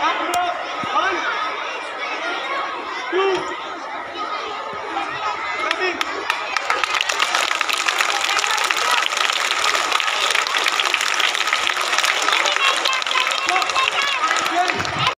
আমরা